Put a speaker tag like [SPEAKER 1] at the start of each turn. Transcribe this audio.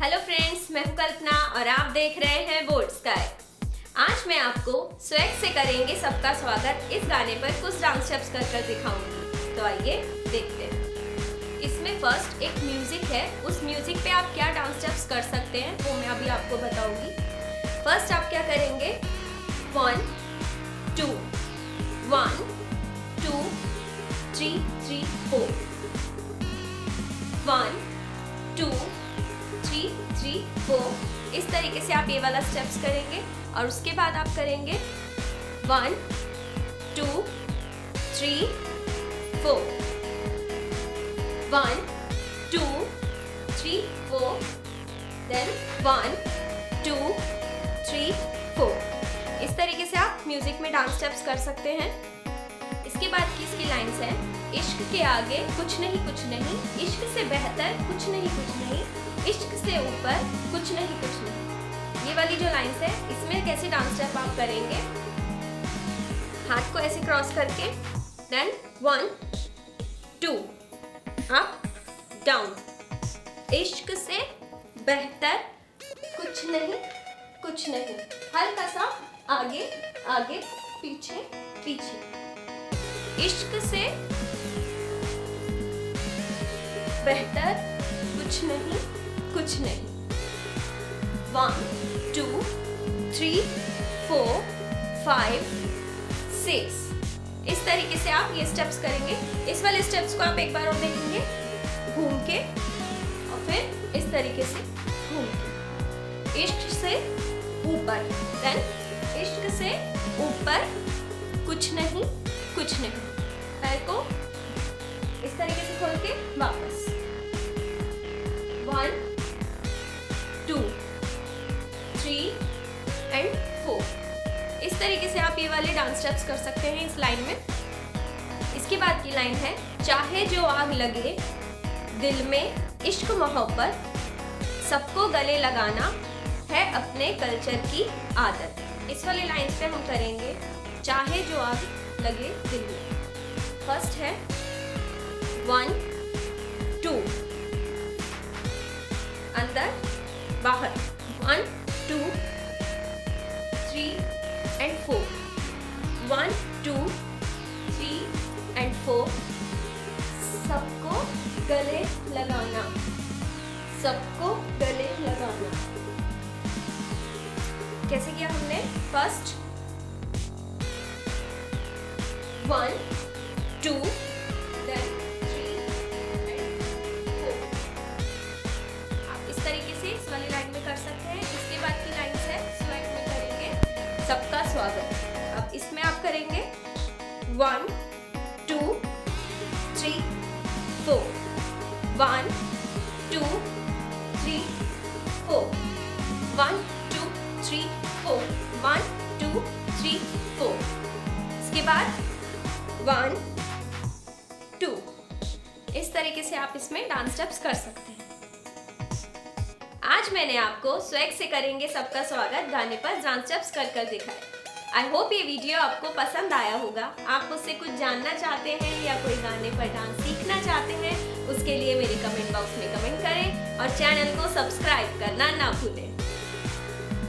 [SPEAKER 1] Hello friends मैं हूँ कल्पना और आप देख रहे हैं बोर्ड स्काई आज मैं आपको स्वैग से करेंगे सबका स्वागत। इस गाने पर कुछ डांस स्टेप्स कर कर दिखाऊँगी। तो आइए देखते हैं। इसमें फ़र्स्ट एक म्यूज़िक है। उस म्यूज़िक पे आप क्या डांस स्टेप्स कर सकते हैं, वो मैं अभी आपको बताऊँगी। फ़र्स्ट आप क्या करेंगे? One two one two three three four one two three four इस तरीके से आप ये वाला स्टेप्स करेंगे और उसके बाद आप करेंगे one two three four one two three four then one two three four इस तरीके से आप म्यूज़िक में डांस स्टेप्स कर सकते हैं। इसके बाद की इसकी लाइन्स हैं? इश्क के आगे कुछ नहीं कुछ नहीं। इश्क से बेहतर कुछ नहीं कुछ नहीं। इश्क से ऊपर कुछ नहीं कुछ नहीं। ये वाली जो लाइन्स है, इसमें कैसे डांस स्टेप आप करेंगे? हाथ को ऐसे क्रॉस करके then one two up down इश्क से बेहतर कुछ नहीं कुछ नहीं। हल्का सा आगे आगे, पीछे पीछे। इश्क से बेहतर कुछ नहीं कुछ नहीं। One two three four five six इस तरीके से आप ये स्टेप्स करेंगे। इस वाले स्टेप्स को आप एक बार और देखेंगे, घूम के, और फिर इस तरीके से घूम के। इश्क से ऊपर देन इश्क से ऊपर, कुछ नहीं कुछ नहीं। पैर को इस तरीके से खोल के वापस। One two three and four इस तरीके से आप ये वाले डांस स्टेप्स कर सकते हैं इस लाइन में। इसके बाद की लाइन है, चाहे जो आग लगे, दिल में इश्क मोहब्बत, सबको गले लगाना है अपने कल्चर की आदत। इस वाले लाइन पे हम करेंगे, चाहे जो आग लगे वन टू अंदर, बाहर. One two three and four one two three and four सबको गले लगाना. सबको गले लगाना. कैसे किया हमने? फ़र्स्ट वन टू स्वागत। अब इसमें आप करेंगे one two three four one two three four one two three four one two three four इसके बाद वन टू इस तरीके से आप इसमें डांस स्टेप्स कर सकते हैं। आज मैंने आपको स्वैग से करेंगे सबका स्वागत, गाने पर डांस स्टेप्स कर कर दिखाए आई होप ये वीडियो आपको पसंद आया होगा। आप मुझसे कुछ जानना चाहते हैं या कोई गाने पर डांस सीखना चाहते हैं, उसके लिए मेरे कमेंट बॉक्स में कमेंट करें और चैनल को सब्सक्राइब करना ना भूलें।